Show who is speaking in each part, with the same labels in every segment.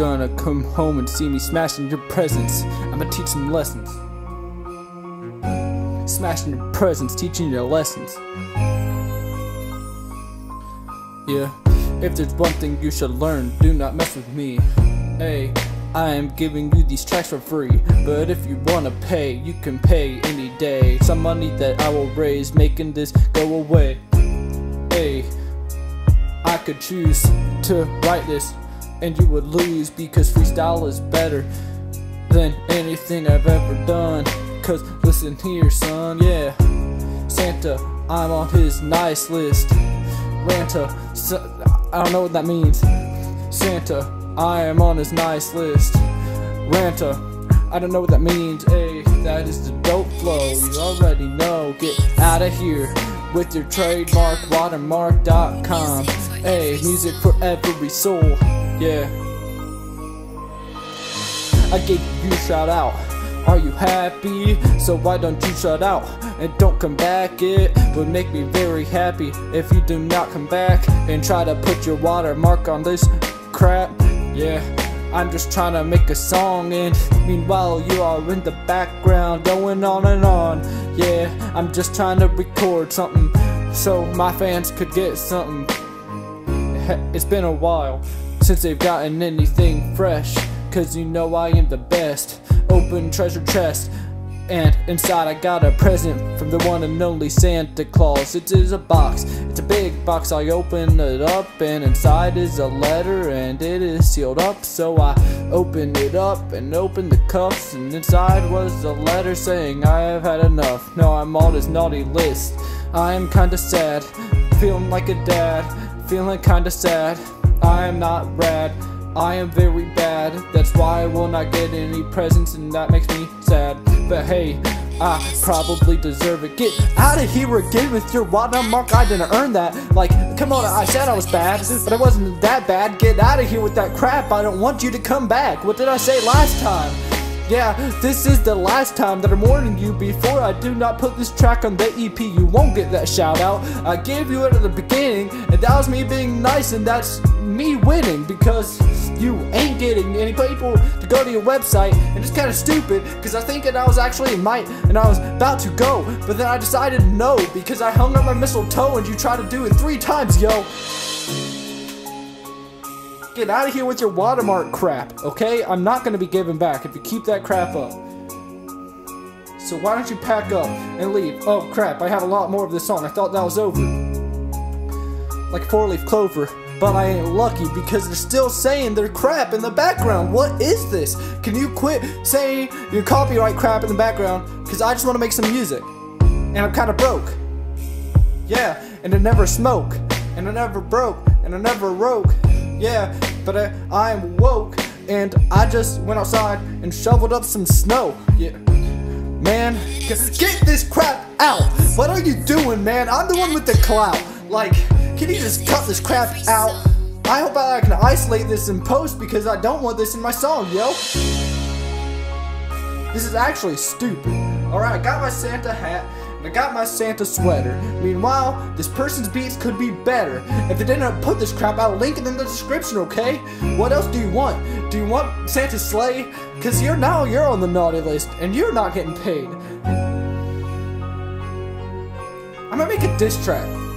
Speaker 1: gonna come home and see me smashing your presents. I'ma teach some lessons. Smashing your presents, teaching your lessons. Yeah, if there's one thing you should learn, do not mess with me. Hey, I am giving you these tracks for free, but if you wanna pay, you can pay any day. Some money that I will raise, making this go away. Hey, I could choose to write this, and you would lose because freestyle is better than anything I've ever done. Cause listen here, son, yeah. Santa, I'm on his nice list. Ranta, I don't know what that means. Santa, I am on his nice list. Ranta, I don't know what that means. Hey, that is the dope flow. You already know. Get out of here with your trademark watermark.com. Hey, music for every soul. Yeah. I gave you shout out. Are you happy? So why don't you shut out and don't come back? It would make me very happy if you do not come back and try to put your watermark on this crap. Yeah, I'm just trying to make a song and meanwhile you are in the background going on and on. Yeah, I'm just trying to record something so my fans could get something. It's been a while since they've gotten anything fresh. Cause you know I am the best. Open treasure chest. And inside I got a present from the one and only Santa Claus. It is a box, it's a big box. I open it up, and inside is a letter, and it is sealed up. So I opened it up and opened the cuffs, and inside was a letter saying, I have had enough. No, I'm on his naughty list. I am kinda sad, feeling like a dad, feeling kinda sad. I am not rad. I am very bad, that's why I will not get any presents and that makes me sad. But hey, I probably deserve it. Get out of here again with your watermark. I didn't earn that. Like, come on, I said I was bad, but I wasn't that bad. Get out of here with that crap. I don't want you to come back. What did I say last time? Yeah, this is the last time that I'm warning you before I do not put this track on the EP. You won't get that shout out. I gave you it at the beginning, and that was me being nice, and that's me winning because you ain't getting any people to go to your website, and it's kind of stupid because I think that I was actually might and I was about to go, but then I decided no because I hung up my mistletoe and you tried to do it three times, yo. Get out of here with your watermark crap, okay? I'm not gonna be giving back if you keep that crap up. So why don't you pack up and leave? Oh crap, I have a lot more of this song. I thought that was over. Like four-leaf clover. But I ain't lucky because they're still saying their crap in the background. What is this? Can you quit saying your copyright crap in the background? Because I just want to make some music. And I'm kind of broke. Yeah, and I never smoke. And I never broke. And I never roke. Yeah, but I, I'm woke. And I just went outside and shoveled up some snow. Yeah. Man, get this crap out. What are you doing, man? I'm the one with the clout. Like, can you just cut this crap out? I hope I can isolate this in post because I don't want this in my song, yo. This is actually stupid. Alright, I got my Santa hat, I got my Santa sweater. Meanwhile, this person's beats could be better. If they didn't put this crap, I'll link it in the description, okay? What else do you want? Do you want Santa's sleigh? Cause you're now you're on the naughty list, and you're not getting paid. I'm gonna make a diss track.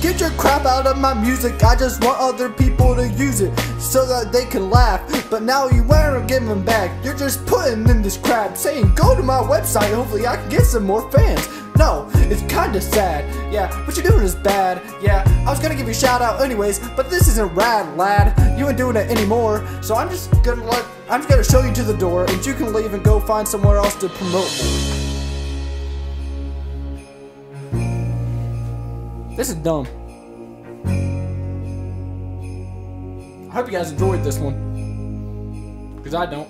Speaker 1: Get your crap out of my music. I just want other people to use it so that they can laugh. But now you weren't giving back. You're just putting in this crap, saying go to my website. Hopefully, I can get some more fans. No, it's kinda sad. Yeah, what you're doing is bad. Yeah, I was gonna give you a shout out anyways, but this isn't rad, lad. You ain't doing it anymore. So I'm just gonna let I'm just gonna show you to the door, and you can leave and go find somewhere else to promote. This is dumb. I hope you guys enjoyed this one. Because I don't.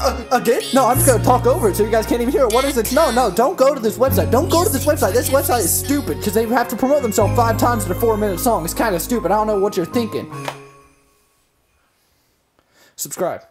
Speaker 1: Uh, again? No, I'm just gonna talk over it so you guys can't even hear it. What is it? No, no, don't go to this website. Don't go to this website. This website is stupid because they have to promote themselves five times in a four minute song. It's kind of stupid. I don't know what you're thinking. Subscribe.